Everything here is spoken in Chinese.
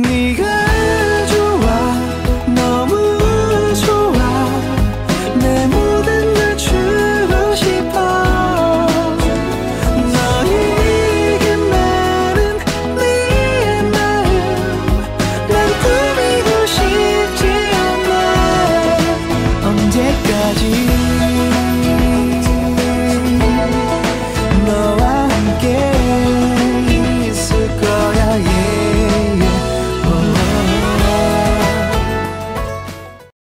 你